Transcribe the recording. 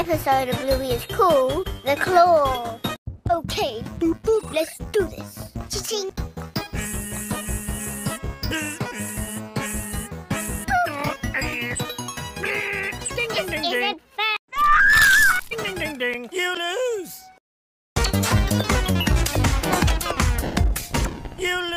episode of Louie is called The Claw. Okay, boop boop, let's do this. Cha-ching. You lose! You lose!